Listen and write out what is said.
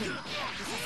Yeah.